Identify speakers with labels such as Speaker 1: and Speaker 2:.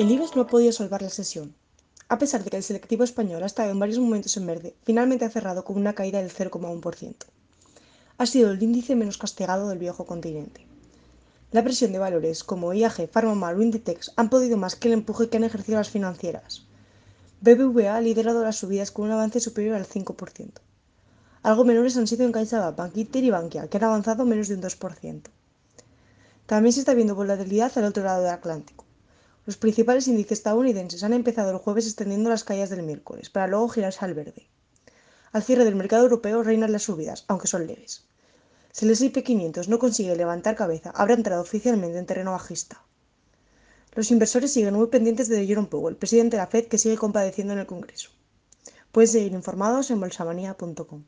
Speaker 1: El IBEX no ha podido salvar la sesión. A pesar de que el selectivo español ha estado en varios momentos en verde, finalmente ha cerrado con una caída del 0,1%. Ha sido el índice menos castigado del viejo continente. La presión de valores como IAG, Pharmamar o Inditex han podido más que el empuje que han ejercido las financieras. BBVA ha liderado las subidas con un avance superior al 5%. Algo menores han sido en CaixaBank, Inter y Bankia, que han avanzado menos de un 2%. También se está viendo volatilidad al otro lado del Atlántico. Los principales índices estadounidenses han empezado el jueves extendiendo las caídas del miércoles, para luego girarse al verde. Al cierre del mercado europeo reinan las subidas, aunque son leves. Si el S&P 500 no consigue levantar cabeza, habrá entrado oficialmente en terreno bajista. Los inversores siguen muy pendientes de Jerome Powell, presidente de la Fed, que sigue compadeciendo en el Congreso. Pueden seguir informados en bolsamanía.com.